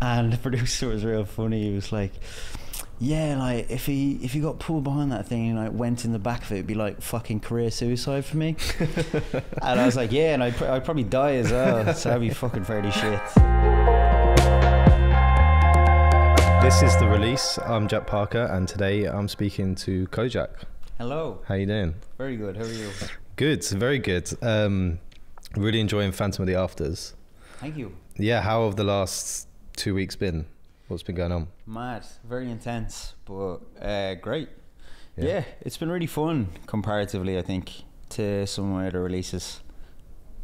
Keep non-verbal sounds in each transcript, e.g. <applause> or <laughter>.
And the <laughs> producer was real funny. He was like, "Yeah, like if he if he got pulled behind that thing and like went in the back of it, it'd be like fucking career suicide for me." <laughs> and I was like, "Yeah, and I'd, pr- I'd probably die as well. So that'd be fucking fairly shit." This is the release. I'm Jack Parker, and today I'm speaking to Kojaque. Hello. How you doing? Very good. How are you? Good, very good. Um, really enjoying Phantom of the Afters. Thank you. Yeah, how have the last two weeks been? What's been going on? Mad, very intense, but uh, great. Yeah. Yeah. it's been really fun comparatively, I think, to some of my other releases.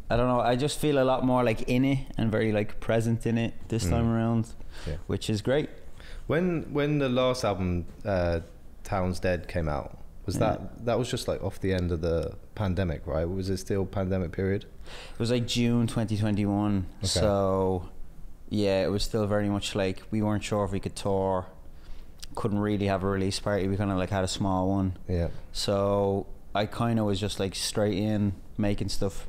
I don't know. I just feel a lot more like in it and very like present in it this Mm. time around, Yeah. which is great. When when the last album, uh, Town's Dead, came out, was Yeah. that that was just like off the end of the pandemic, right? Was it still pandemic period? It was like June 2021, Okay. so yeah, it was still very much like we weren't sure if we could tour. Couldn't really have a release party. We kind of like had a small one. Yeah. So I kind of was just like straight in making stuff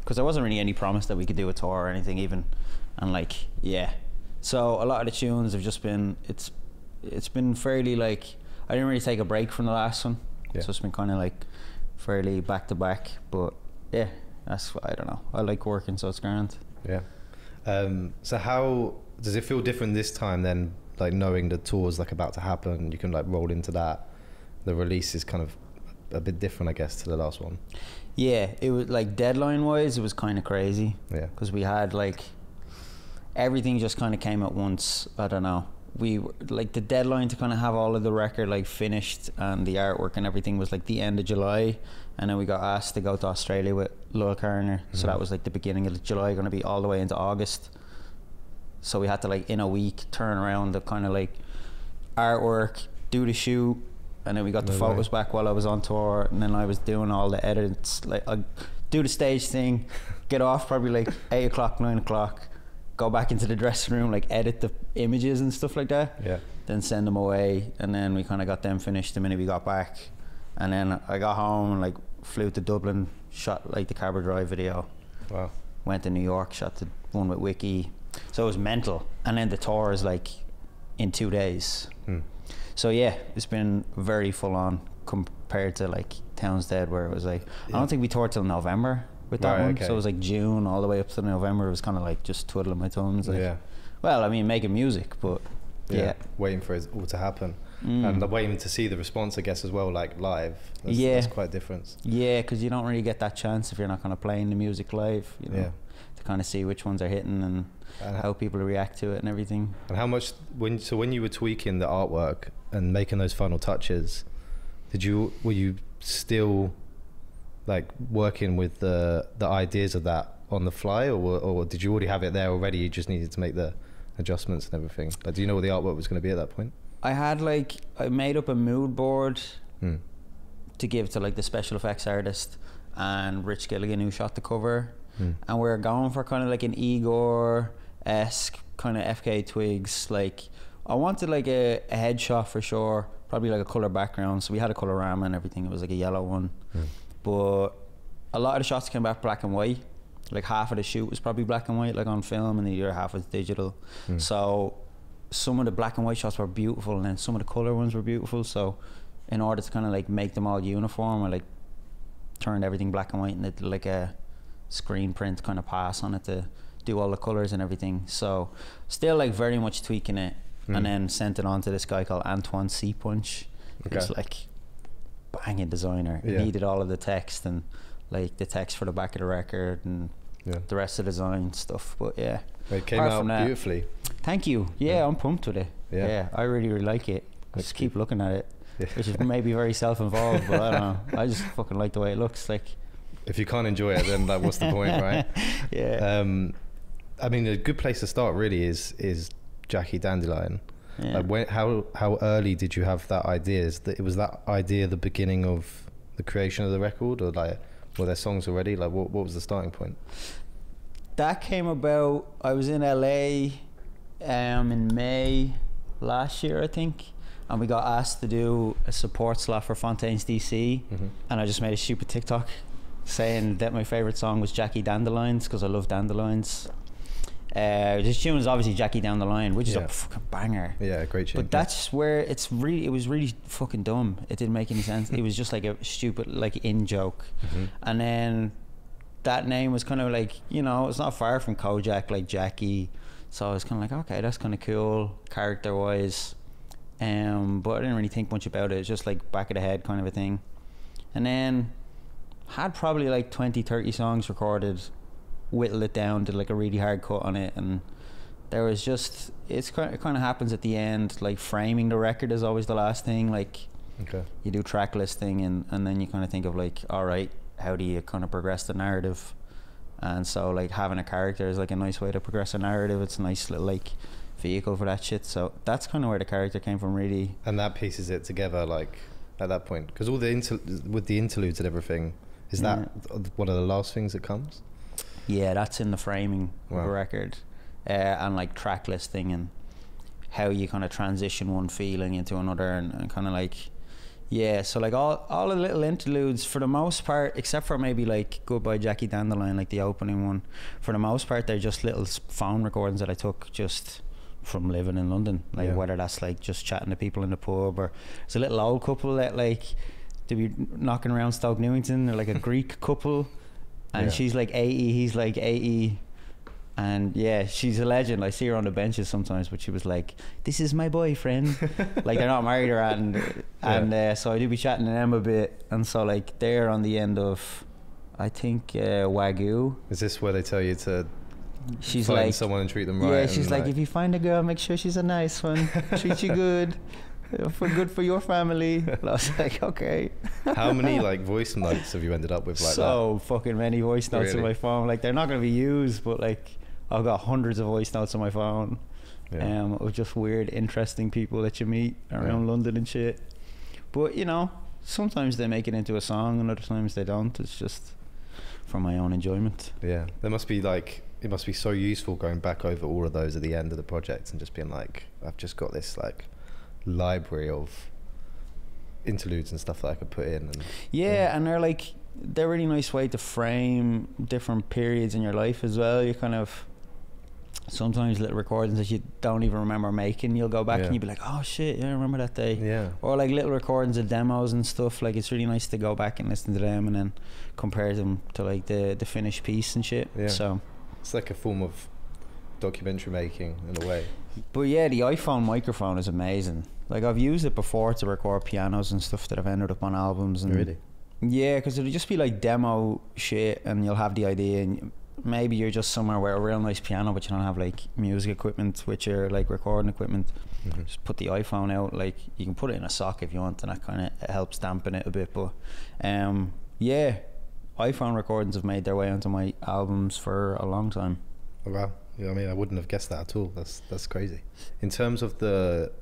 because there wasn't really any promise that we could do a tour or anything even, and like yeah. So a lot of the tunes have just been it's it's been fairly like I didn't really take a break from the last one, Yeah. so it's been kind of like fairly back to back. But yeah, that's I don't know. I like working, so it's grand. Yeah. Um, so how does it feel different this time then? Like knowing the tour's like about to happen, you can like roll into that. The release is kind of a bit different, I guess, to the last one. Yeah, it was like deadline wise, it was kind of crazy. Yeah. because we had like everything just kind of came at once. I don't know. We were- like the deadline to kind of have all of the record like finished and the artwork and everything was like the end of July, and then we got asked to go to Australia with Loyle Carner. So Mhm. that was like the beginning of July, going to be all the way into August. So we had to like in a week turn around the kind of like artwork, do the shoot, and then we got the way. photos back while I was on tour, and then I was doing all the edits. Like I do the stage thing, <laughs> get off probably like eight o'clock, nine o'clock, go back into the dressing room, like edit the images and stuff like that, Yeah. then send them away, and then we kind of got them finished the minute we got back, and then I got home and like flew to Dublin, shot like the Cabra Drive video, Wow. went to New York, shot the one with Wiki, so it was mental, and then the tour is like in two days. Hmm. So yeah, it's been very full on compared to like Towns Dead, where it was like I don't think we toured till November with that Right, one. okay. So it was like June all the way up to November. It was kind of like just twiddling my thumbs. Like, yeah. Well, I mean, making music, but yeah. yeah, Waiting for it all to happen. Mm. And waiting to see the response, I guess, as well, like live. That's, Yeah. That's quite different. yeah, because you don't really get that chance if you're not kind of playing the music live. You know, Yeah. to kind of see which ones are hitting and And how people react to it and everything. And how much when so when you were tweaking the artwork and making those final touches, did you were you still like working with the the ideas of that on the fly, or or did you already have it there already? You just needed to make the adjustments and everything. Like, do you know what the artwork was going to be at that point? I had like I made up a mood board Hmm. to give to like the special effects artist and Rich Gilligan who shot the cover. Hmm. And we are going for kind of like an Igor esque kind of FKA Twigs. Like I wanted like a, a headshot for sure, probably like a color background. So we had a colorama and everything. It was like a yellow one, Hmm. But a lot of the shots came back black and white. Like half of the shoot was probably black and white, like on film, and the other half was digital. Hmm. So some of the black and white shots were beautiful, and then some of the color ones were beautiful. So in order to kind of like make them all uniform, I like turned everything black and white and did like a screen print kind of pass on it to do all the colors and everything. So still like very much tweaking it, Mm. and then sent it on to this guy called Antoine C Punch. Okay. like banging designer. Yeah. He did all of the text and like the text for the back of the record and Yeah. the rest of the design stuff. But yeah, It came Apart out that- beautifully. thank you. Yeah, Yeah. I'm pumped with it. Yeah. Yeah, I really really like it. I just keep looking at it, which is maybe very self-involved, but I don't know. <laughs> I just fucking like the way it looks. Like, If you can't enjoy it, then like, what's the point, <laughs> right? yeah. Um, I mean, a good place to start really is is Jackie Dandelion. Yeah. Like when, how how early did you have that idea? Is that it was that idea the beginning of the creation of the record, or like were there songs already? Like what what was the starting point? that came about. I was in LA um, in May last year, I think, and we got asked to do a support slot for Fontaines DC, Mm-hmm. and I just made a stupid TikTok saying that my favorite song was Jackie Dandelions because I love dandelions. Uh, this tune is obviously Jackie Down the Line, which is Yeah. a fucking banger. Yeah, great tune. But that's where it's really, it was really fucking dumb. It didn't make any sense. it was just like a stupid, like in joke. Mhm. And then that name was kind of like, you know, it's not far from Kojaque, like Jackie. So I was kind of like, okay, that's kind of cool, character wise. Um, but I didn't really think much about it. It's just like back of the head kind of a thing. And then had probably like 20, 30 songs recorded, whittled it down, did like a really hard cut on it. And there was just, it's kind it kind of happens at the end. Like framing the record is always the last thing. Like, Okay. you do track listing and, and then you kind of think of like all right how do you kind of progress the narrative and so like having a character is like a nice way to progress a narrative it's a nice little like vehicle for that shit so that's kind of where the character came from really And that pieces it together, like at that point, because all the inter- with the interludes and everything, is that one of the last things that comes? Yeah that's in the framing of Wow. a record uh, and like track listing and how you kind of transition one feeling into another and, and kind of like yeah so like all all the little interludes for the most part except for maybe like goodbye jackie dandelion like the opening one for the most part they're just little phone recordings that i took just from living in london like Yeah. whether that's like just chatting to people in the pub or it's a little old couple that like to be knocking around stoke newington they're like a <laughs> greek couple and Yeah. she's like 80 he's like 80 and yeah she's a legend. I see her on the benches sometimes but she was like this is my boyfriend. <laughs> Like they're not married or and and uh, so i do be chatting to them a bit. And so like they're on the end of i think uh, wagyu. Is this where they tell you to she's find like someone and treat them right? yeah she's and, like, if you find a girl make sure she's a nice one. Treat you <laughs> good <laughs> for good for your family <laughs> and i was like okay how many <laughs> like voice notes have you ended up with like so fucking many voice notes on my phone like they're not going to be used but like i've got hundreds of voice notes on my phone? Yeah. um, of just weird, interesting people that you meet around Yeah. London and shit. But you know, sometimes they make it into a song, and other times they don't. It's just for my own enjoyment. Yeah, there must be like it must be so useful going back over all of those at the end of the project and just being like, I've just got this like library of interludes and stuff that I could put in. And Yeah, Yeah. and they're like they're a really nice way to frame different periods in your life as well. You kind of sometimes little recordings that you don't even remember making. You'll go back Yeah. and you'll be like, oh shit, yeah, I remember that day. yeah, Or like little recordings of demos and stuff. Like it's really nice to go back and listen to them and then compare them to like the the finished piece and shit. Yeah. So, it's like a form of documentary making in a way. But yeah, the iPhone microphone is amazing. Like I've used it before to record pianos and stuff that have ended up on albums. And Really? Yeah, because it'll just be like demo shit, and you'll have the idea, and maybe you're just somewhere where a real nice piano, but you don't have like music equipment, which are like recording equipment. Mhm. Just put the iPhone out. Like you can put it in a sock if you want, and that kind of helps dampen it a bit. But um, yeah, iPhone recordings have made their way onto my albums for a long time. Oh, wow. Yeah, I mean, I wouldn't have guessed that at all. That's that's crazy. In terms of the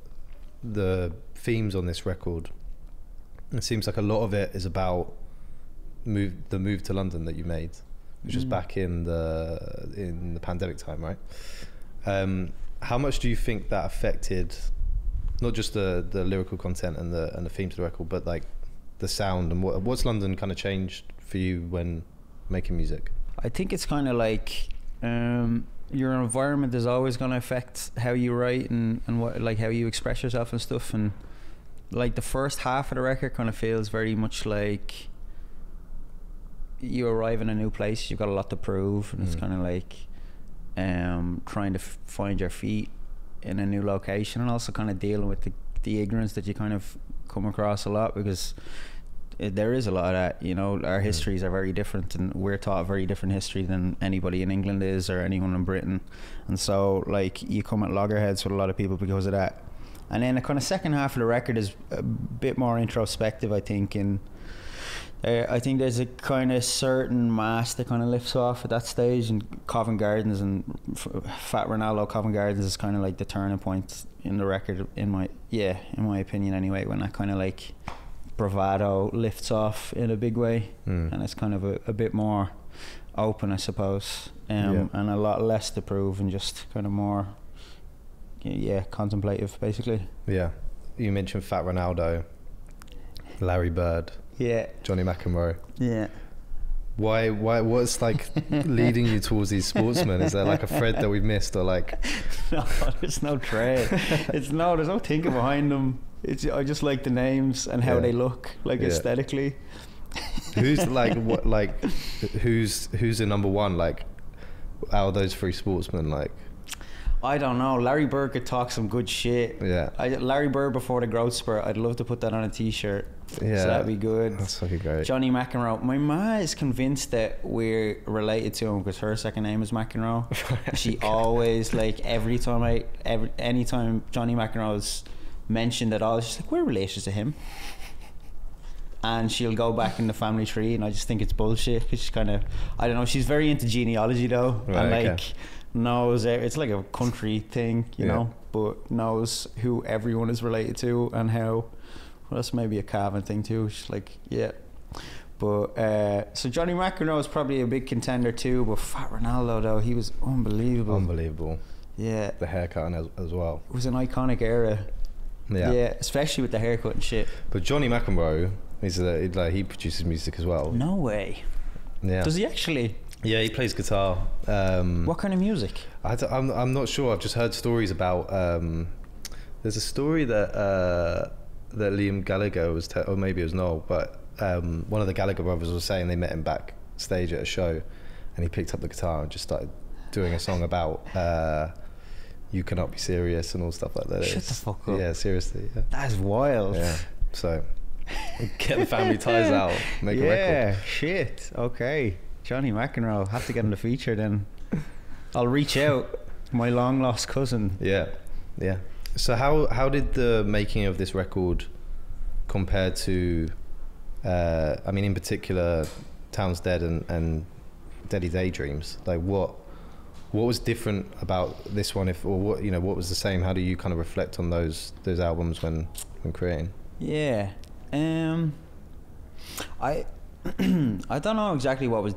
the themes on this record, it seems like a lot of it is about move the move to London that you made, which was Mm. back in the in the pandemic time, right? Um, how much do you think that affected not just the the lyrical content and the and the themes of the record, but like the sound and what what's London kind of changed for you when making music? I think it's kind of like um, your environment is always going to affect how you write and, and what like how you express yourself and stuff. And like the first half of the record kind of feels very much like you arrive in a new place. You've got a lot to prove, and it's Mm. kind of like um, trying to f- find your feet in a new location, and also kind of dealing with the the ignorance that you kind of come across a lot because it, there is a lot of that. You know, our Mm. histories are very different, and we're taught a very different history than anybody in England is or anyone in Britain. And so, like, you come at loggerheads with a lot of people because of that. And then the kind of second half of the record is a bit more introspective, I think. And uh, I think there's a kind of certain mass that kind of lifts off at that stage. And Covent Gardens and F- Fat Ronaldo Covent Gardens is kind of like the turning point in the record, in my yeah, in my opinion anyway. When that kind of like bravado lifts off in a big way, Mm. and it's kind of a, a bit more open, I suppose, um, Yeah. and a lot less to prove, and just kind of more, yeah, contemplative, basically. Yeah, you mentioned Fat Ronaldo, Larry Bird, Yeah, Johnny McEnroe. yeah. Why? Why? What's like <laughs> leading you towards these sportsmen? Is there like a thread that we've missed, or like? <laughs> no, there's no thread. it's no, there's no thinking behind them. It's I just like the names and how Yeah. they look, like Yeah. aesthetically. Who's <laughs> like what? Like, who's who's the number one? Like, out of those three sportsmen, like, I don't know. Larry Bird could talk some good shit. yeah, I, Larry Bird before the growth spurt. I'd love to put that on a T-shirt. yeah, so that'd be good. That's fucking great. Johnny McEnroe. My ma is convinced that we're related to him because her second name is McEnroe. <laughs> she always like every time I every anytime Johnny McEnroe's mentioned at all, she's like, "We're related to him." And she'll go back in the family tree, and I just think it's bullshit. Cause she's kind of, I don't know. She's very into genealogy though, Right, and okay. like knows e- it's like a country thing, you Yeah. know, but knows who everyone is related to and how. Well, that's maybe a Cavan thing too. She's like, yeah. But uh, so Johnny McEnroe is probably a big contender too. But Fat Ronaldo though, he was unbelievable. Unbelievable. yeah, The haircut as, as well. it was an iconic era. Yeah. Yeah, especially with the haircut and shit. But Johnny McEnroe, he's a, like he produces music as well. No way. Yeah. Does he actually? yeah, he plays guitar. Um, What kind of music? I d- I'm, I'm not sure. I've just heard stories about. Um, there's a story that uh, that Liam Gallagher was, te- or maybe it was Noel, but um, one of the Gallagher brothers was saying they met him backstage at a show, and he picked up the guitar and just started doing a song about uh, you cannot be serious and all stuff like that. Shut It's- the fuck up. Yeah, seriously. Yeah. That's wild. yeah. So <laughs> get the family ties out, make a record. yeah, shit. Okay, Johnny McEnroe. Have to get him the feature then. I'll reach out. <laughs> My long lost cousin. Yeah, yeah. So how how did the making of this record compare to? Uh, I mean, in particular, Town's Dead and and Deli Daydreams. Like what what was different about this one? If or what you know, what was the same? How do you kind of reflect on those those albums when when creating? Yeah. Um. I. <clears throat> I don't know exactly what was.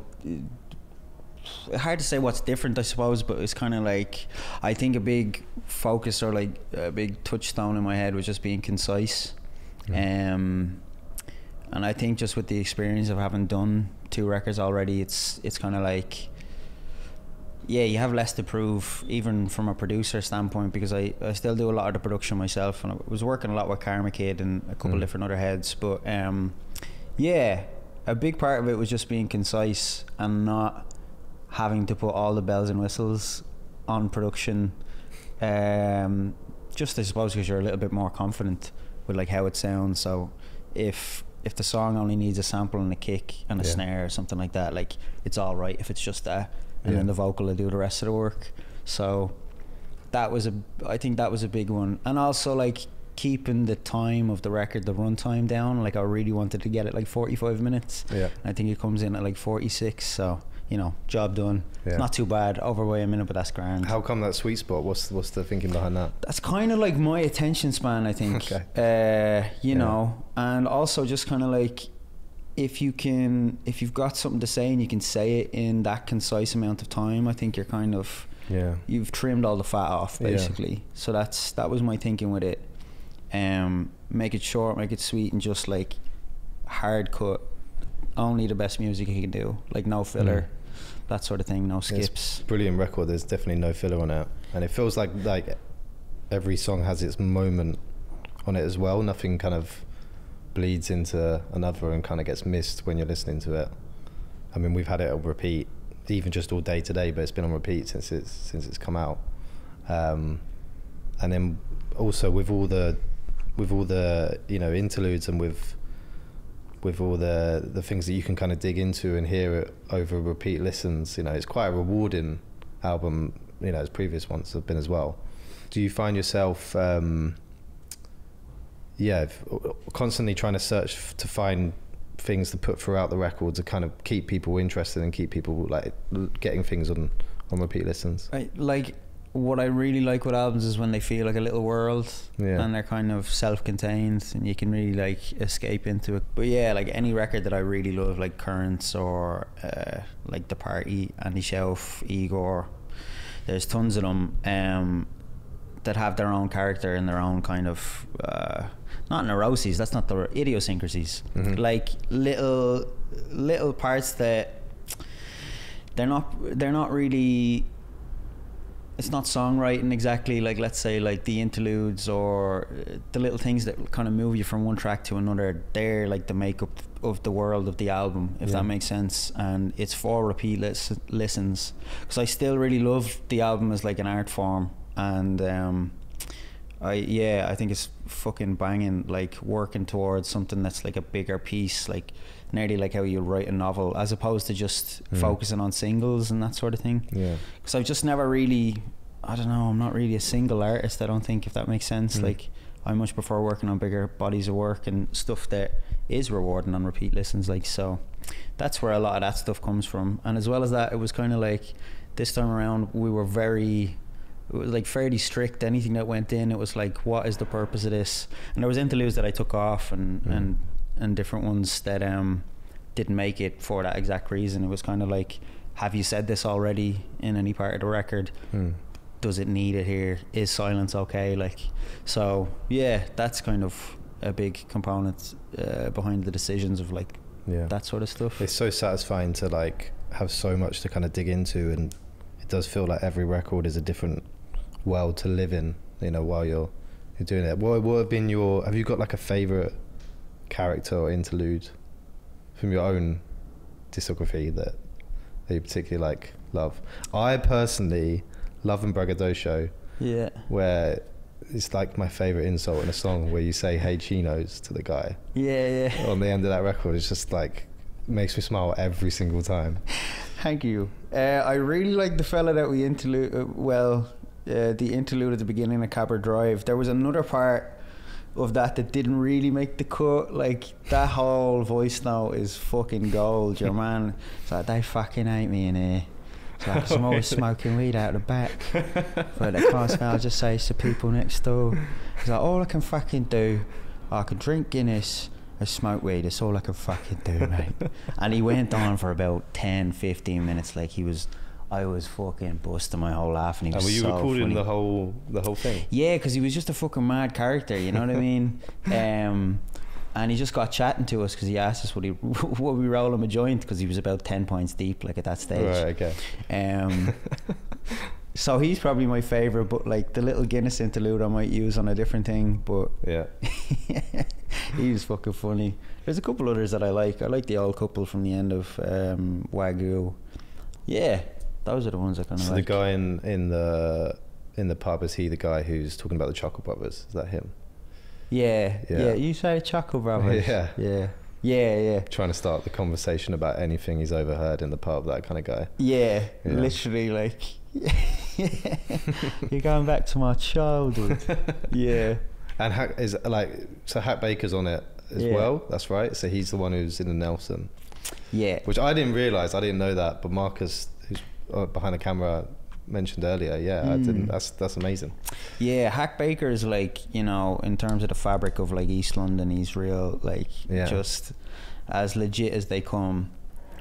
Hard to say what's different, I suppose, but it's kind of like I think a big focus or like a big touchstone in my head was just being concise. Um, and I think just with the experience of having done two records already, it's it's kind of like yeah, you have less to prove, even from a producer standpoint, because I, I still do a lot of the production myself, and I was working a lot with Karma Kid and a couple Mm. different other heads. But um, yeah, a big part of it was just being concise and not having to put all the bells and whistles on production. Um, just I suppose because you're a little bit more confident with like how it sounds. So if if the song only needs a sample and a kick and a Yeah. snare or something like that, like it's all right if it's just that, and then the vocal will do the rest of the work. So that was a I think that was a big one, and also like keeping the time of the record, the runtime down. Like I really wanted to get it like 45 minutes. Yeah, I think it comes in at like 46. So you know, job done. yeah. Not too bad. Over by a minute, but that's grand. How come that sweet spot? What's what's the thinking behind that? that's kind of like my attention span, I think. <laughs> Okay. Uh, you Yeah. know, and also just kind of like if you can, if you've got something to say and you can say it in that concise amount of time, I think you're kind of Yeah, you've trimmed all the fat off Yeah. basically. So that's that was my thinking with it. Um, make it short, make it sweet, and just like hard cut. Only the best music you can do, like no filler, that sort of thing, no skips. brilliant record. There's definitely no filler on it, and it feels like like every song has its moment on it as well. Nothing kind of bleeds into another and kind of gets missed when you're listening to it. I mean, we've had it on repeat, even just all day today, but it's been on repeat since it's since it's come out. Um, and then also with all the with all the you know interludes and with with all the the things that you can kind of dig into and hear it over repeat listens, you know, it's quite a rewarding album. You know, as previous ones have been as well. Do you find yourself, um, yeah, constantly trying to search f- to find things to put throughout the record to kind of keep people interested and keep people like getting things on on repeat listens? I, like what I really like with albums is when they feel like a little world Yeah. and they're kind of self-contained and you can really like escape into it. But yeah, like any record that I really love, like Currents or uh, like The Party, Andy Shauf, Igor. There's tons of them um, that have their own character and their own kind of uh, not neuroses. That's not the idiosyncrasies. Mhm. Like little little parts that they're not they're not really it's not songwriting exactly like let's say like the interludes or uh, the little things that kind of move you from one track to another they're like the makeup of the world of the album if Yeah. that makes sense and it's for repeat lis- listens because I still really love the album as like an art form and um I yeah I think it's fucking banging like working towards something that's like a bigger piece like nearly like how you write a novel as opposed to just Mm. focusing on singles and that sort of thing Yeah. because I've just never really, I don't know, I'm not really a single artist. I don't think if that makes sense. Mm. Like I much prefer working on bigger bodies of work and stuff that is rewarding on repeat listens. Like so, that's where a lot of that stuff comes from. And as well as that, it was kind of like this time around we were very. It was like fairly strict. Anything that went in, it was like, what is the purpose of this? And there was interludes that I took off, and Mm. and and different ones that um didn't make it for that exact reason. It was kind of like, have you said this already in any part of the record? Mm. Does it need it here? Is silence okay? Like, so yeah, that's kind of a big component uh, behind the decisions of like Yeah. that sort of stuff. It's so satisfying to like have so much to kind of dig into, and it does feel like every record is a different world to live in. You know, while you're you're doing it. What what have been your? Have you got like a favorite character or interlude from your own discography that that you particularly like love? I personally love and braggadocio, yeah, where it's like my favorite insult in a song where you say "Hey Chinos" to the guy yeah, yeah. on the end of that record. It's just like makes me smile every single time. <laughs> Thank you. Uh, I really like the fella that we interlude. Uh, well, uh, the interlude at the beginning of Cabra Drive. There was another part of that that didn't really make the cut. Like that whole voice note is fucking gold. Your <laughs> man, it's like they fucking hate me in here. It's like, I'm always <laughs> smoking weed out of the back, but I can't smell. I <laughs> just say to people next door. It's like all I can fucking do. I can drink Guinness. I smoke weed. That's all I can fucking do, mate. and he went on for about 10, 15 minutes. Like he was, I was fucking busting my whole laugh, and he And was were you so recording funny. the whole the whole thing? Yeah, because he was just a fucking mad character. You know what I mean? <laughs> Um, and he just got chatting to us because he asked us would he <laughs> would we roll him a joint because he was about ten points deep, like at that stage. Right. Okay. Um, <laughs> so he's probably my favorite, but like the little Guinness interlude I might use on a different thing. But Yeah. he was fucking funny. There's a couple others that I like. I like the old couple from the end of um, Wagyu. Yeah, those are the ones I kind of So like. the guy in in the in the pub is he the guy who's talking about the Chuckle Brothers? Is that him? yeah, yeah, Yeah. You say Choco Brothers. <laughs> Yeah. yeah, yeah, yeah. Trying to start the conversation about anything he's overheard in the pub. That kind of guy. Yeah, Yeah. literally like <laughs> you're going back to my childhood. <laughs> yeah. And Hak is like so. Hak Baker's on it as Yeah. well. That's right. So he's the one who's in the Nelson, Yeah. which I didn't realize. I didn't know that. But Marcus, behind the camera, mentioned earlier. Yeah, I didn't. Mm. That's that's amazing. Yeah, Hak Baker is like, you know, in terms of the fabric of like East London, he's real like Yeah. just as legit as they come.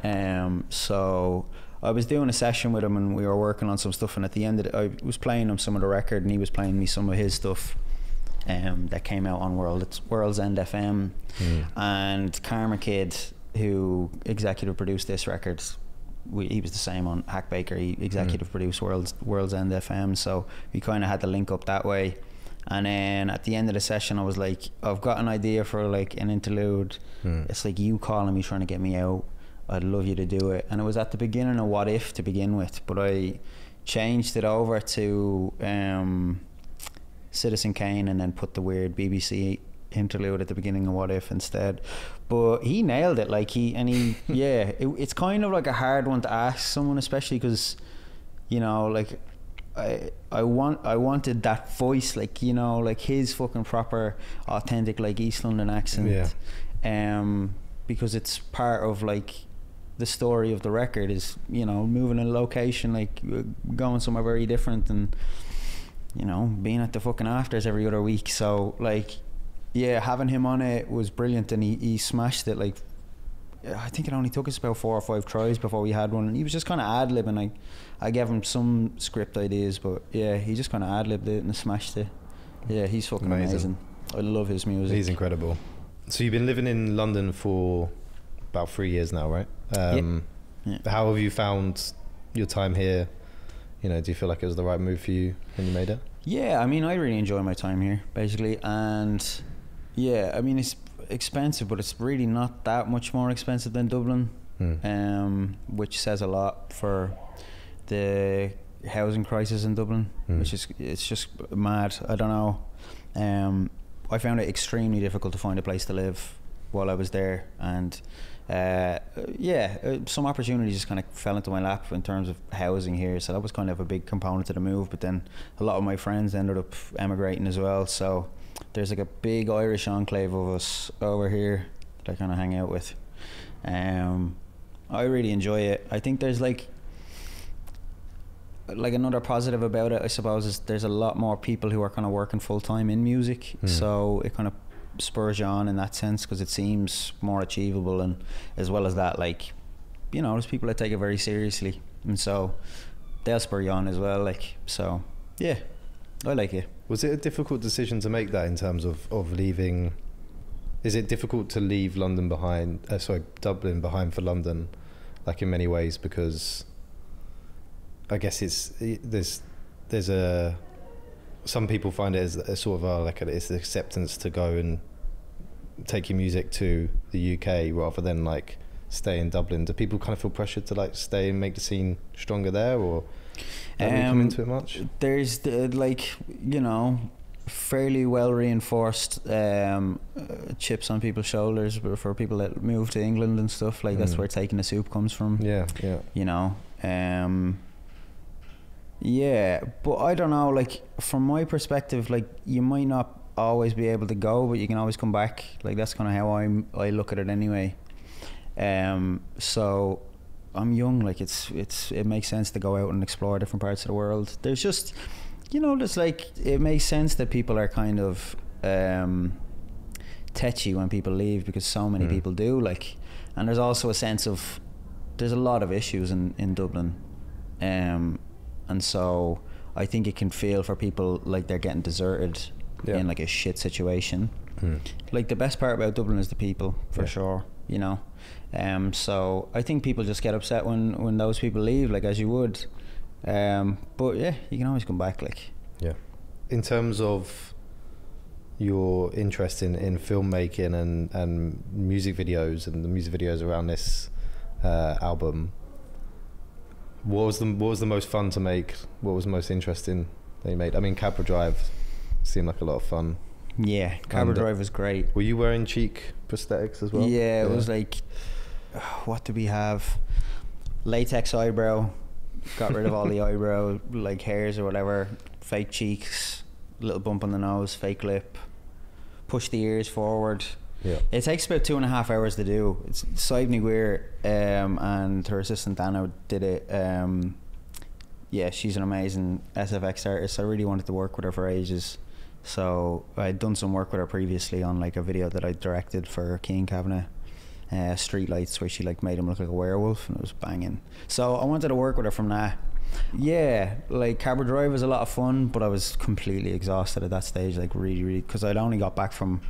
Um so I was doing a session with him and we were working on some stuff and at the end of it I was playing him some of the record and he was playing me some of his stuff um that came out on World it's World's End FM Mm. and Karma Kid, who executive produced this record, we, he was the same on Hak Baker. He executive produced World's World's End FM, so we kind of had to link up that way. And then at the end of the session, I was like, I've got an idea for like an interlude. Mm. It's like you calling me, trying to get me out. I'd love you to do it. And it was at the beginning of What If to begin with, but I changed it over to um, Citizen Kane and then put the weird BBC interlude at the beginning of What If instead. But he nailed it. Like he and he, <laughs> yeah, it, it's kind of like a hard one to ask someone, especially because, you know, like. I I want I wanted that voice like you know like his fucking proper authentic like East London accent Yeah. um because it's part of like the story of the record is you know moving a location like uh, going somewhere very different and you know being at the fucking afters every other week so like yeah having him on it was brilliant and he, he smashed it like I think it only took us about four or five tries before we had one and he was just kind of ad-libbing I, I gave him some script ideas but yeah he just kind of ad-libbed it and smashed it yeah he's fucking Amazing. amazing, I love his music He's incredible. So you've been living in London for about three years now, right? Um, Yeah. How have you found your time here? You know, do you feel like it was the right move for you when you made it? Yeah, I mean, I really enjoy my time here, basically, and yeah, I mean, it's expensive, but it's really not that much more expensive than Dublin, Mm. um, which says a lot for the housing crisis in Dublin, Mm. which is it's just mad. I don't know. Um, I found it extremely difficult to find a place to live while I was there, and uh, yeah, uh, some opportunities just kind of fell into my lap in terms of housing here. So that was kind of a big component to the move. But then a lot of my friends ended up emigrating as well. So there's like a big Irish enclave of us over here that I kind of hang out with. Um, I really enjoy it. I think there's like like another positive about it, I suppose, is there's a lot more people who are kind of working full time in music. Mm. So it kind of spurs you on in that sense because it seems more achievable, and as well as that, like you know, there's people that take it very seriously, and so they'll spur you on as well. Like so, yeah, I like it. Was it a difficult decision to make that in terms of, of leaving? Is it difficult to leave London behind? Uh, sorry, Dublin behind for London, like in many ways, because I guess it's there's there's a some people find it as a sort of a, like a, it's the acceptance to go and take your music to the UK rather than like stay in Dublin. Do people kind of feel pressured to like stay and make the scene stronger there, or have we come Um, into it much? There's the, like you know fairly well reinforced um, uh, chips on people's shoulders for- people that move to England and stuff. Like that's Mm. where taking the soup comes from. Yeah, yeah. You know. Um, yeah, but I don't know. Like from my perspective, like you might not always be able to go, but you can always come back. Like that's kind of how I'm. I look at it anyway. Um, so I'm young. Like it's it's it makes sense to go out and explore different parts of the world. There's just, you know, there's like it makes sense that people are kind of um, tetchy when people leave because so many Mm. people do. Like, and there's also a sense of there's a lot of issues in in Dublin, um, and so I think it can feel for people like they're getting deserted Yeah. in like a shit situation Mm. like the best part about Dublin is the people for Yeah. sure you know um so I think people just get upset when when those people leave like as you would um but yeah you can always come back like Yeah. In terms of your interest in, in filmmaking and, and music videos and the music videos around this uh, album, what was the what was the most fun to make? What was the most interesting that you made? I mean, Cabra Drive seemed like a lot of fun. yeah Cabra And, uh, Drive was great Were you wearing cheek prosthetics as well? yeah it was like <sighs> what do we have latex eyebrow got rid of all the <laughs> eyebrow like hairs or whatever fake cheeks little bump on the nose fake lip push the ears forward yeah. It takes about two and a half hours to do. It's Saib Nguir um, and her assistant Dana did it. Um, yeah, she's an amazing SFX artist. I really wanted to work with her for ages. So I'd done some work with her previously on like a video that I directed for Kean Kavanagh. Uh, Streetlights, where she like made him look like a werewolf, and it was banging. So I wanted to work with her from that. Yeah, like Cabra Drive was a lot of fun, but I was completely exhausted at that stage. Like really, really, because I'd only got back from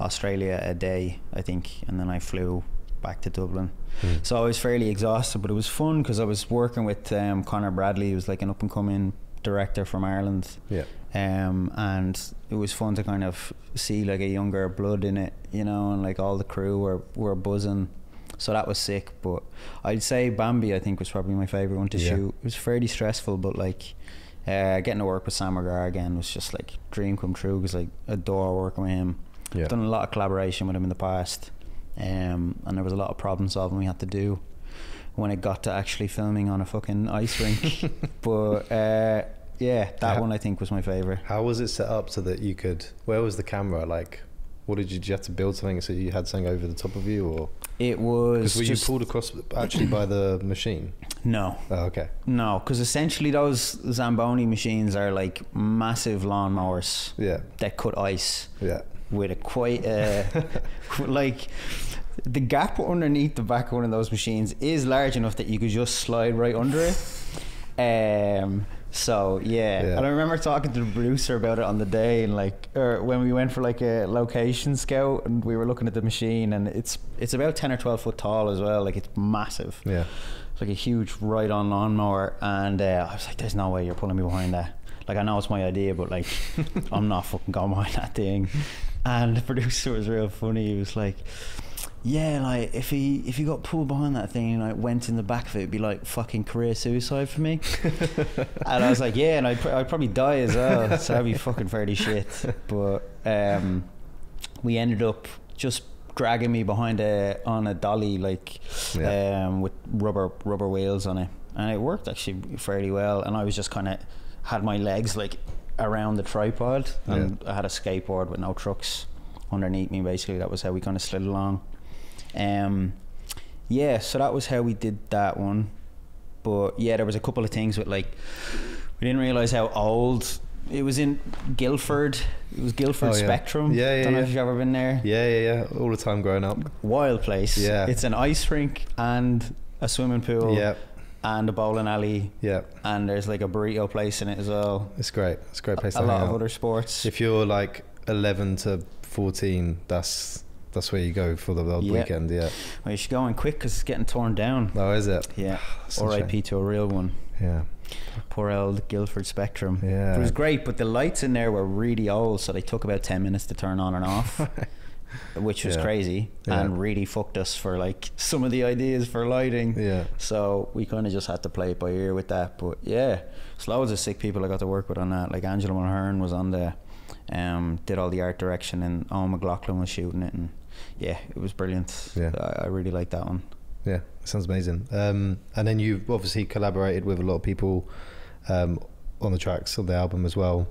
Australia a day, I think, and then I flew back to Dublin. Mm. So I was fairly exhausted, but it was fun because I was working with um, Connor Bradley, who was like an up and coming director from Ireland. Yeah. Um, and it was fun to kind of see like a younger blood in it, you know, and like all the crew were, were buzzing. So that was sick. But I'd say Bambi, I think, was probably my favourite one to Yeah. shoot. It was fairly stressful, but like uh, getting to work with Sam McGrath again was just like dream come true because like adore working with him. Yeah. Done a lot of collaboration with him in the past, um, and there was a lot of problem solving we had to do when it got to actually filming on a fucking ice rink. <laughs> but uh, yeah, that How- one I think was my favorite. How was it set up so that you could? Where was the camera? Like, what did you? Did you have to build something so you had something over the top of you, or It was because were you pulled across actually by the machine? no, Oh, okay. no, because essentially those Zamboni machines are like massive lawnmowers Yeah. that cut ice Yeah. with a quite uh, <laughs> <laughs> like the gap underneath the back of one of those machines is large enough that you could just slide right under it. Um, so yeah. Yeah. and I remember talking to the producer about it on the day, and like, or when we went for like a location scout, and we were looking at the machine, and it's it's about ten or twelve foot tall as well, like it's massive. Yeah. It's like a huge ride-on lawnmower, and uh, I was like, "There's no way you're pulling me behind that." Like I know it's my idea, but like <laughs> I'm not fucking going behind that thing. And the producer was real funny. He was like, "Yeah, like if he if he got pulled behind that thing and like went in the back of it, it'd be like fucking career suicide for me." <laughs> and I was like, "Yeah, and I'd, pr- I'd probably die as well, so that'd be fucking fairly shit." But um, we ended up just dragging me behind a on a dolly like Yeah. um, with rubber rubber wheels on it, and it worked actually fairly well. And I was just kind of had my legs like around the tripod, and I had a skateboard with no trucks underneath me. Basically, that was how we kind of slid along. Um, yeah, so that was how we did that one. But yeah, there was a couple of things with like we didn't realize how old it was in Guildford. It was Guildford Oh, yeah. Spectrum. Yeah, yeah, Don't know yeah. if you've ever been there. Yeah, yeah, yeah. All the time growing up. Wild place. Yeah. It's an ice rink and a swimming pool Yeah, and a bowling alley yeah. and there's like a burrito place in it as well. It's great. It's a great place a to lot of other sports. If you're like 11 to 14, that's that's where you go for the old Yeah. weekend. Yeah. well, you should go in quick because it's getting torn down. Oh, is it? Yeah. <sighs> That's a shame. R.I.P. to a real one. Yeah. Poor old Guildford Spectrum. Yeah. It was great, but the lights in there were really old, so they took about 10 minutes to turn on and off, <laughs> which was Yeah. crazy Yeah. and really fucked us for like <laughs> some of the ideas for lighting. Yeah. So we kind of just had to play it by ear with that. But yeah, there's loads of sick people I got to work with on that. Like Angela Mulhern was on the, um, did all the art direction, and Owen McLaughlin was shooting it, and yeah, it was brilliant. Yeah. I, I really liked that one. Yeah, sounds amazing. Um, and then you've obviously collaborated with a lot of people um, on the tracks of the album as well,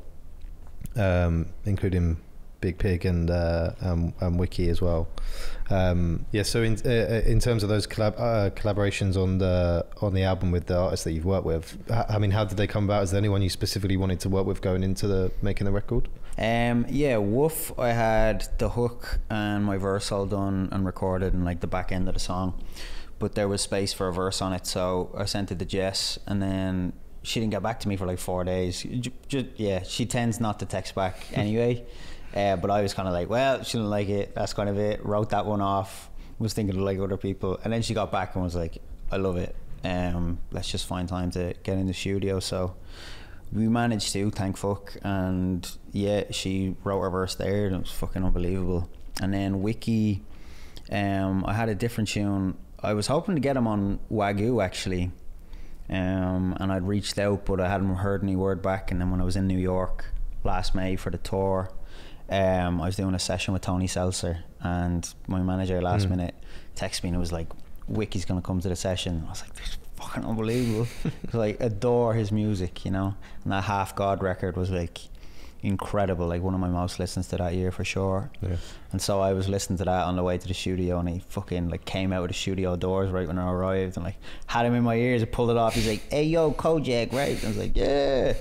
um, including Biig Piig and uh, um, and Wiki as well. Um, yeah, so in uh, in terms of those collab- uh, collaborations on the on the album with the artists that you've worked with, h- I mean, how did they come about? Is there anyone you specifically wanted to work with going into the making the record? Um, yeah, Woof. I had the hook and my verse all done and recorded, and like the back end of the song. But there was space for a verse on it, so I sent it to Jess, and then she didn't get back to me for like four days. Yeah, she tends not to text back <laughs> anyway. Uh, but I was kind of like, well, she didn't like it. That's kind of it. Wrote that one off. Was thinking like other people, and then she got back and was like, I love it. Um, let's just find time to get in the studio. So we managed to, thank fuck. And yeah, she wrote her verse there, and it was fucking unbelievable. And then Wiki, um, I had a different tune. I was hoping to get him on Wagyu actually, um, and I'd reached out, but I hadn't heard any word back. And then when I was in New York last May for the tour, um, I was doing a session with Tony Seltzer, and my manager last Mm. minute texted me and it was like, "Wiki's gonna come to the session." I was like, "This is fucking unbelievable," <laughs> because I adore his music, you know. And that Half God record was like incredible, like one of my most listens to that year for sure. Yeah. And so I was listening to that on the way to the studio, and he fucking like came out of the studio doors right when I arrived, and like had him in my ears. I pulled it off. He's like, "Hey yo, Kojaque, right?" And I was like, "Yeah."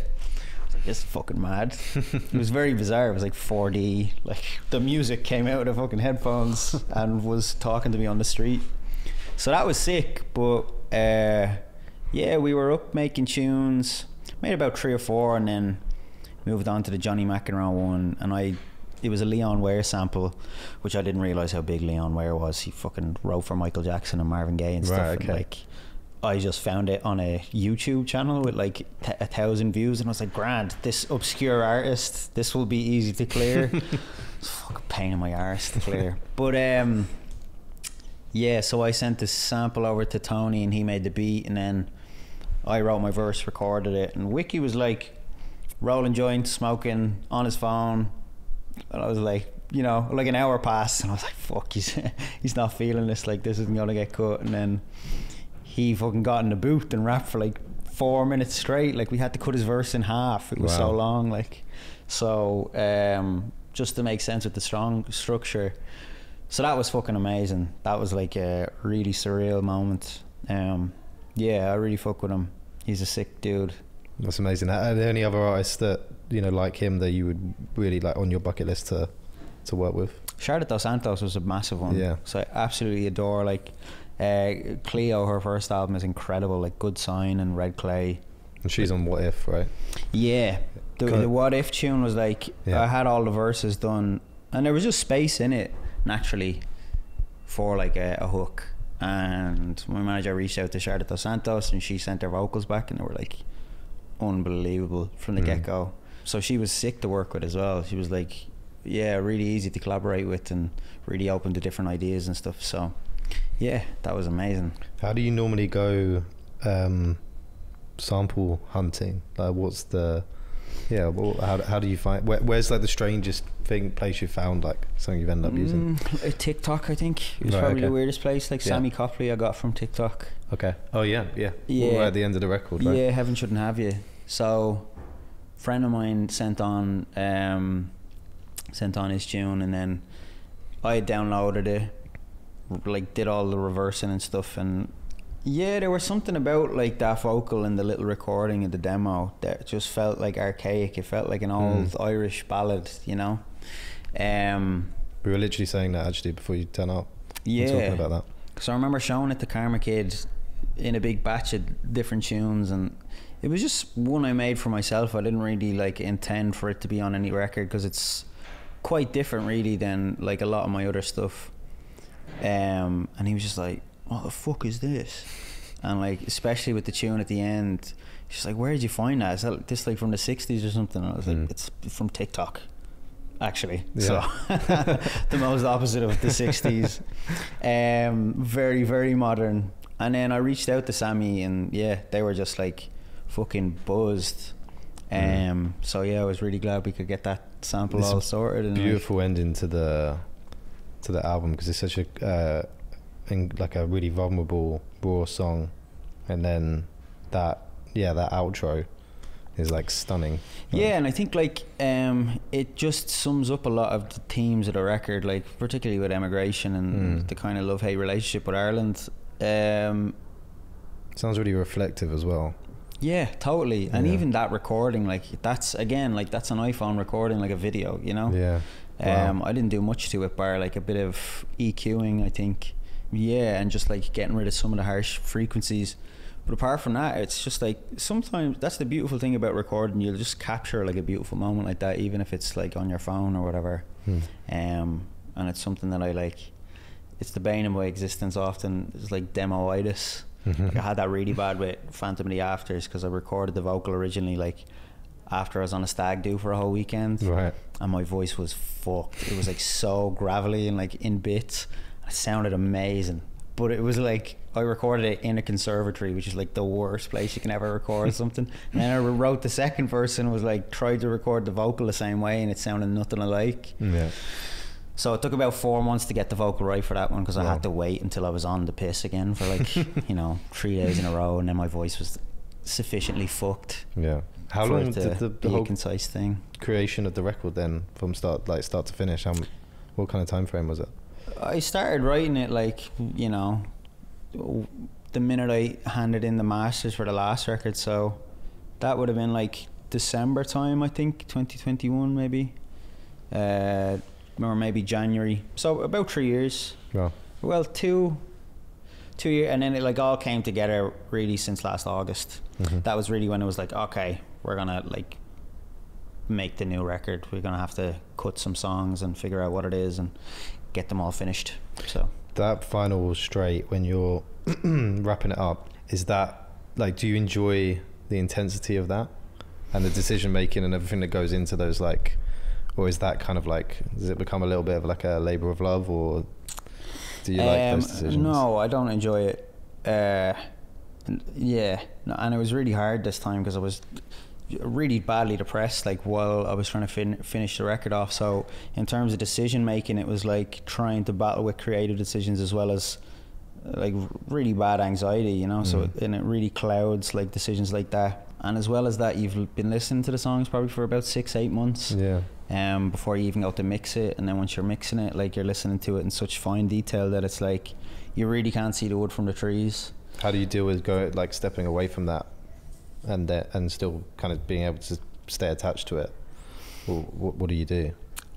I was like, "This is fucking mad." it was very bizarre. It was like 4D. Like the music came out of fucking headphones and was talking to me on the street. So that was sick. But uh, yeah, we were up making tunes. Made about three or four, and then moved on to the Johnny McEnroe one, and I it was a Leon Ware sample, which I didn't realize how big Leon Ware was. He fucking wrote for Michael Jackson and Marvin Gaye and stuff. Right, and okay. like, I just found it on a YouTube channel with like t- a thousand views, and I was like, "Grand, this obscure artist, this will be easy to clear." <laughs> it's a fucking pain in my arse to clear, <laughs> but um, yeah. So I sent this sample over to Tony, and he made the beat, and then I wrote my verse, recorded it, and Wiki was like rolling joints, smoking on his phone. And I was like, you know, like an hour passed, and I was like, fuck, he's <laughs> he's not feeling this. Like this isn't gonna get cut. And then he fucking got in the booth and rapped for like four minutes straight. Like we had to cut his verse in half. It was so long. Like so, um, just to make sense with the strong structure. So that was fucking amazing. That was like a really surreal moment. Um, yeah, I really fuck with him. He's a sick dude. That's amazing. Are there any other artists that you know like him that you would really like on your bucket list to to work with? Charlotte Dos Santos was a massive one. Yeah. So I absolutely adore like uh, Cleo. Her first album is incredible. Like Good Sign and Red Clay. And she's on What If, right? Yeah. The, the What If tune was like Yeah. I had all the verses done, and there was just space in it naturally for like a, a hook. and my manager reached out to Charlotte Dos Santos, and she sent her vocals back, and they were like unbelievable from the Mm. get go. So she was sick to work with as well. She was like, yeah, really easy to collaborate with, and really open to different ideas and stuff. So yeah, that was amazing. How do you normally go um, sample hunting? Like, what's the yeah? Well, how how do you find? Where, where's like the strangest thing place you found like something you've ended up using? Mm, uh, TikTok, I think. It was Right, probably the weirdest place. Like Yeah. Sammy Copley, I got from TikTok. Okay. Oh yeah, yeah. Yeah. Right at the end of the record, right? Yeah, heaven shouldn't have you. So, friend of mine sent on um, sent on his tune, and then I downloaded it, like did all the reversing and stuff, and yeah, there was something about like that vocal and the little recording of the demo that just felt like archaic. It felt like an old Mm. Irish ballad, you know. Um, We were literally saying that actually before you turn up. yeah, Talking about that. So I remember showing it to Karma Kids in a big batch of different tunes, and it was just one I made for myself. I didn't really like intend for it to be on any record because it's quite different, really, than like a lot of my other stuff. Um, and he was just like, "What the fuck is this?" And like, especially with the tune at the end, he's like, "Where did you find that? Is that this like from the '60s or something?" And I was Mm. like, "It's from TikTok." Actually, Yeah. so <laughs> the most opposite of the '60s um, very very modern and then i reached out to sammy and yeah they were just like fucking buzzed um Mm. so yeah i was really glad we could get that sample It's all sorted and like- Beautiful ending to the to the album because it's such a uh, in, like a really vulnerable raw song, and then that yeah that outro is like stunning. yeah and i think like um it just sums up a lot of the themes of the record like particularly with emigration and Mm. the kind of love-hate relationship with ireland um Sounds really reflective as well. yeah totally and Yeah. even that recording like that's again like that's an iphone recording like a video you know Yeah. Wow. Um, I didn't do much to it, bar like a bit of EQing, I think. Yeah, and just like getting rid of some of the harsh frequencies. But apart from that, it's just like sometimes that's the beautiful thing about recording. You'll just capture like a beautiful moment like that, even if it's like on your phone or whatever. Hmm. Um, and it's something that I like. It's the bane of my existence. Often it's like demoitis. Like I had that really bad with Phantom of the Afters because I recorded the vocal originally like after I was on a stag do for a whole weekend Right. and my voice was fucked. It was like so gravelly and like in bits. It sounded amazing, but it was like I recorded it in a conservatory, which is like the worst place you can ever record something. And then I wrote the second verse and was like tried to record the vocal the same way, and it sounded nothing alike. Yeah. So it took about four months to get the vocal right for that one because I Wow. had to wait until I was on the piss again for like <laughs> you know three days in a row, and then my voice was sufficiently fucked. Yeah. How long did the, be the whole concise thing? creation of the record then from start like start to finish? How, what kind of time frame was it? I started writing it like you know the minute I handed in the masters for the last record, so that would have been like December time, I think, 2021 maybe, uh, or maybe January. So about three years. Well, Well, two, two years, and then it like all came together really since last August. mhm. That was really when it was like, okay, we're gonna like make the new record. We're gonna have to cut some songs and figure out what it is and get them all finished. So. that final straight when you're <clears throat> wrapping it up is that like do you enjoy the intensity of that and the decision making and everything that goes into those like or is that kind of like does it become a little bit of like a labor of love or do you like those Um, decisions No, I don't enjoy it. Uh, yeah, no, and it was really hard this time because I was really badly depressed. Like while I was trying to fin- finish the record off, so in terms of decision making, it was like trying to battle with creative decisions as well as like really bad anxiety. You know, so Mm. it, and it really clouds like decisions like that. And as well as that, you've been listening to the songs probably for about six, eight months yeah um, before you even got to mix it. And then once you're mixing it, like you're listening to it in such fine detail that it's like you really can't see the wood from the trees. how do you deal with go like stepping away from that and that and still kind of being able to stay attached to it what, what do you do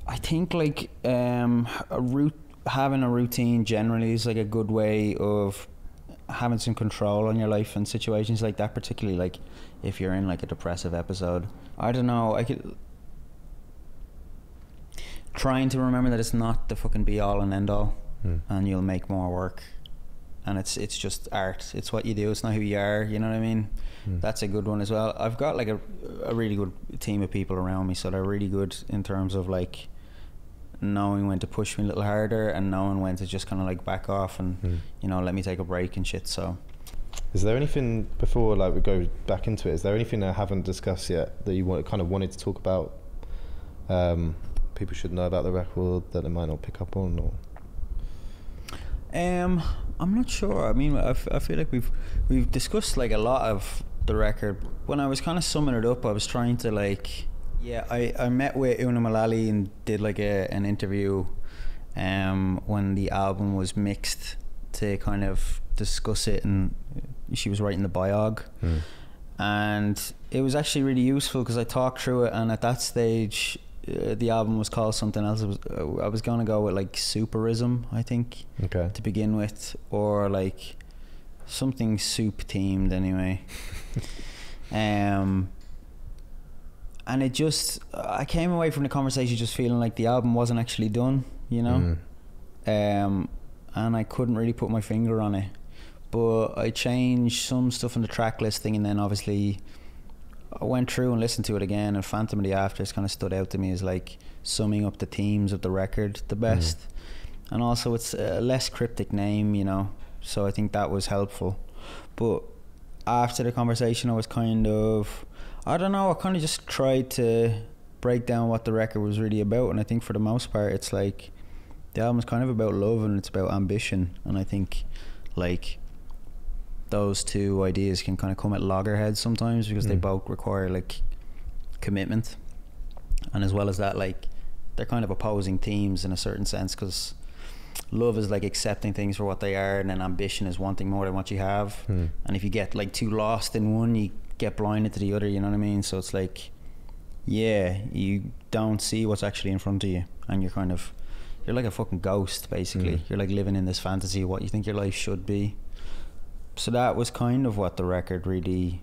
I think like um, a route, having a routine generally is like a good way of having some control on your life in situations like that. Particularly like if you're in like a depressive episode. I don't know. I could trying to remember that it's not the fucking be all and end all. Hmm. and you'll make more work and it's it's just art. It's what you do. It's not who you are. You know what I mean? Mm. That's a good one as well. I've got like a a really good team of people around me, so they're really good in terms of like knowing when to push me a little harder and knowing when to just kind of like back off and Mm. you know let me take a break and shit. So Is there anything before like we go back into it? Is there anything I haven't discussed yet that you want kind of wanted to talk about? Um, people should know about the record that they might not pick up on, or Um, I'm not sure. I mean, I, f- I feel like we've we've discussed like a lot of the record. When I was kind of summing it up, I was trying to like, yeah, I, I met with Una Mullally and did like a an interview, um, when the album was mixed to kind of discuss it, and she was writing the biog, and it was actually really useful because I talked through it, and at that stage. Uh, the album was called something else. It was, uh, I was gonna go with like superism, I think okay, to begin with, or like something soup themed anyway. <laughs> um, and it just, I came away from the conversation just feeling like the album wasn't actually done, you know, Mm. um, and I couldn't really put my finger on it. But I changed some stuff in the track listing, and then obviously I went through and listened to it again. And Phantom of the Afters kind of stood out to me as like summing up the themes of the record the mm-hmm. best and also it's a less cryptic name, you know. So I think that was helpful. But after the conversation, I was kind of, I don't know, I kind of just tried to break down what the record was really about, and I think for the most part, it's like the album's kind of about love and it's about ambition, and I think like those two ideas can kind of come at loggerheads sometimes because they Mm. both require like commitment, and as well as that, like they're kind of opposing themes in a certain sense because love is like accepting things for what they are and then ambition is wanting more than what you have Mm. and if you get like too lost in one you get blinded to the other you know what i mean so it's like yeah you don't see what's actually in front of you and you're kind of you're like a fucking ghost basically Mm. you're like living in this fantasy of what you think your life should be so that was kind of what the record really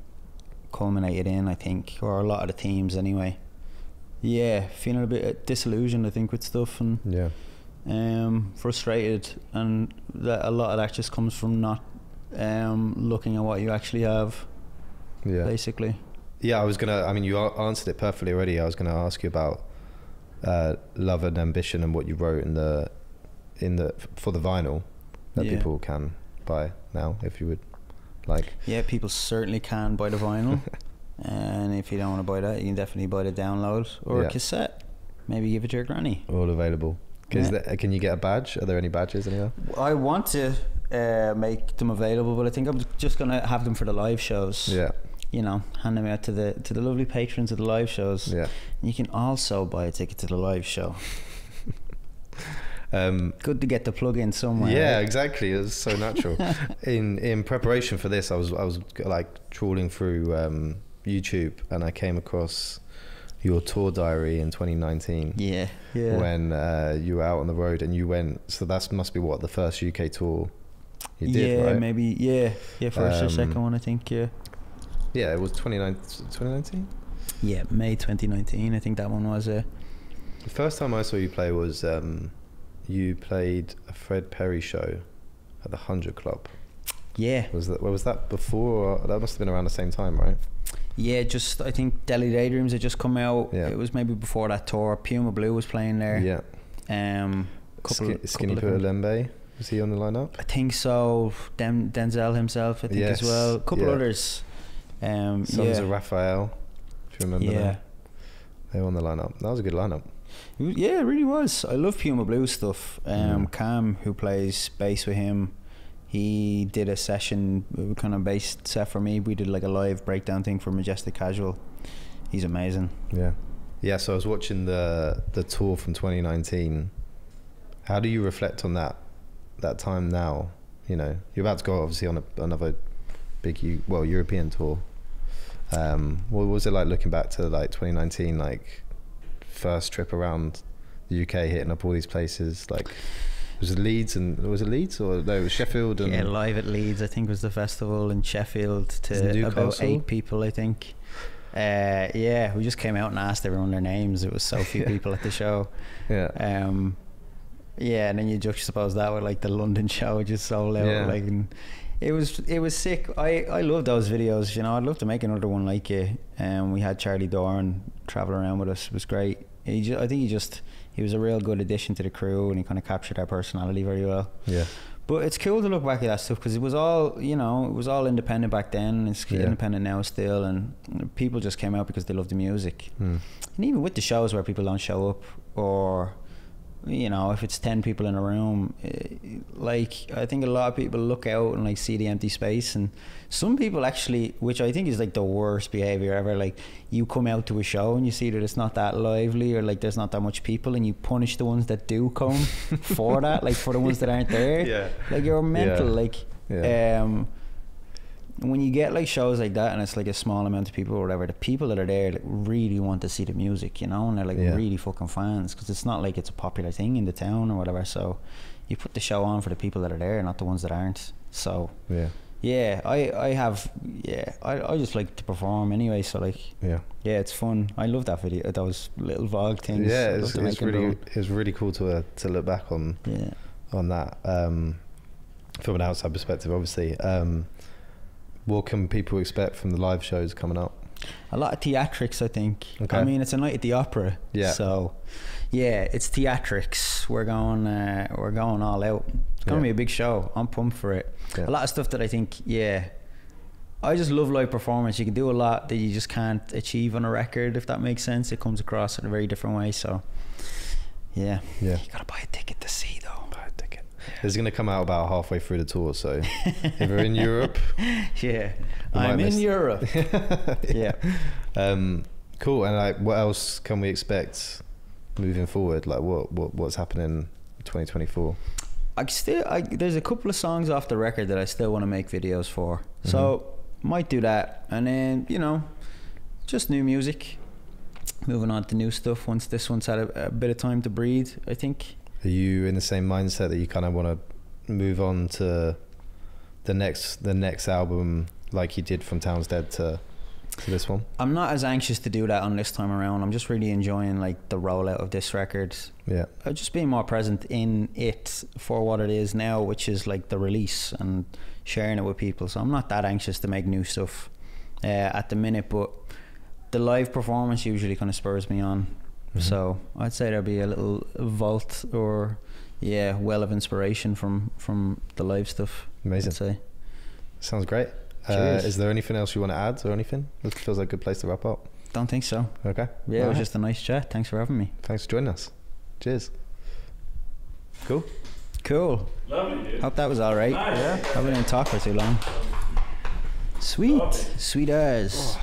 culminated in i think or a lot of the themes anyway yeah feeling a bit disillusioned i think with stuff and Yeah. um, frustrated, and that a lot of that just comes from not um, looking at what you actually have, Yeah. basically. Yeah, I was gonna. I mean, you answered it perfectly already. I was gonna ask you about uh, love and ambition and what you wrote in the in the for the vinyl that Yeah. people can buy now, if you would like. Yeah, people certainly can buy the vinyl, <laughs> and if you don't want to buy that, you can definitely buy the download or Yeah. a cassette. Maybe give it to your granny. All available. Cause Yeah. the- can you get a badge? Are there any badges anywhere? I want to uh, make them available, but I think I'm just gonna have them for the live shows. Yeah, You know, hand them out to the to the lovely patrons of the live shows. yeah. You can also buy a ticket to the live show. <laughs> Um, Good to get the plug in somewhere. yeah, right? exactly. It was so natural. <laughs> in in preparation for this, I was I was like trawling through um, YouTube and I came across your tour diary in 2019. Yeah, yeah. when uh, you were out on the road and you went. So that must be what the first UK tour you yeah, did, right? maybe. Yeah, yeah. First or Um, second one, I think. Yeah. Yeah, it was 29 2019. Yeah, May 2019. I think that one was. Uh, The first time I saw you play was um, you played a Fred Perry show at the Hundred Club. yeah, Was that was that before? Or, that must have been around the same time, right? yeah. Just I think Deli Daydreams had just come out. Yeah. It was maybe before that tour. Puma Blue was playing there. Yeah. Um. Couple, couple Skinny of Puer different- Lembe was he on the lineup? I think so. Den- Denzel himself, I think Yes, as well. A couple yeah. others. Um. Sons yeah. of Raphael. If you remember yeah. them, they were on the lineup. That was a good lineup. It was- Yeah, it really was. I love Puma Blue stuff. Um, Mm. Cam, who plays bass with him, he did a session, kind of bass set for me. We did like a live breakdown thing for Majestic Casual. He's amazing. Yeah. Yeah, so I was watching the the tour from 2019. How do you reflect on that that time now? You know, you're about to go obviously on a, another big U, well European tour. Um, what was it like looking back to like 2019, like first trip around the UK, hitting up all these places? Like, was it Leeds and was it Leeds or no? It was Sheffield and Yeah, live at Leeds, I think was the festival in Sheffield to about eight people, I think. Uh, yeah, we just came out and asked everyone their names. It was so few <laughs> Yeah. people at the show. yeah, Um, yeah, and then you just juxtapose that with like the London show, just is so loud. Yeah. Like, and it was it was sick. I I love those videos. You know, I'd love to make another one like it. And we had Charlie Dorn travel around with us. It was great. He ju- I think he just he was a real good addition to the crew, and he kind of captured our personality very well. Yeah. But it's cool to look back at that stuff because it was all, you know, it was all independent back then. It's Yeah. independent now still, and people just came out because they loved the music. Hmm. And even with the shows where people don't show up, or you know, if it's ten people in a room, eh, like I think a lot of people look out and like see the empty space, and some people actually, which I think is like the worst behavior ever. Like you come out to a show and you see that it's not that lively, or like there's not that much people, and you punish the ones that do come <laughs> for that, like for the ones that aren't there. Yeah. Like you're mental. Yeah. Like Yeah. um when you get like shows like that and it's like a small amount of people or whatever, the people that are there like, really want to see the music, you know, and they're like Yeah. really fucking fans because it's not like it's a popular thing in the town or whatever. So you put the show on for the people that are there, not the ones that aren't. So Yeah. yeah, I I have yeah, I I just like to perform anyway. So like Yeah. yeah, it's fun. I love that video. Those little vlog things. Yeah. It's, it's really it's really cool to uh, to look back on yeah. on that um, from an outside perspective. Obviously, um, what can people expect from the live shows coming up? A lot of theatrics, I think. Okay. I mean, it's a night at the opera. Yeah. So, yeah, it's theatrics. We're going. Uh, we're going all out. It's gonna Yeah. be a big show. I'm pumped for it. Yeah. A lot of stuff that I think. Yeah. I just love live performance. You can do a lot that you just can't achieve on a record, if that makes sense. It comes across in a very different way. So, yeah. Yeah. You gotta buy a ticket to see, though. Buy a ticket. It's going to come out about halfway through the tour. So if <laughs> you're in Europe, <laughs> Yeah. I'm in <laughs> Europe. yeah. um, cool. And like, what else can we expect moving forward? Like, what, what what's happening in 2024? I still, I, there's a couple of songs off the record that I still want to make videos for. So might do that, and then you know, just new music. Moving on to new stuff once this one's had a, a bit of time to breathe. I think. Are you in the same mindset that you kind of want to move on to the next the next album like you did from Towns Dead to to this one? I'm not as anxious to do that on this time around. I'm just really enjoying like the rollout of this record. Yeah. Uh, just being more present in it for what it is now, which is like the release and sharing it with people. So I'm not that anxious to make new stuff uh, at the minute, but the live performance usually kind of spurs me on. Mhm. So I'd say there'd be a little vault or yeah, well of inspiration from from the live stuff. Amazing. I'd say. Sounds great. Uh, is there anything else you want to add or anything? This feels like a good place to wrap up. Don't think so. Okay. Yeah, it was Alright. just a nice chat. Thanks for having me. Thanks for joining us. Cheers. Cool. Cool. Lovely, dude. Hope that was all right. Nice. Yeah. Hope we didn't talk for too long. Sweet. Lovely. Sweet as.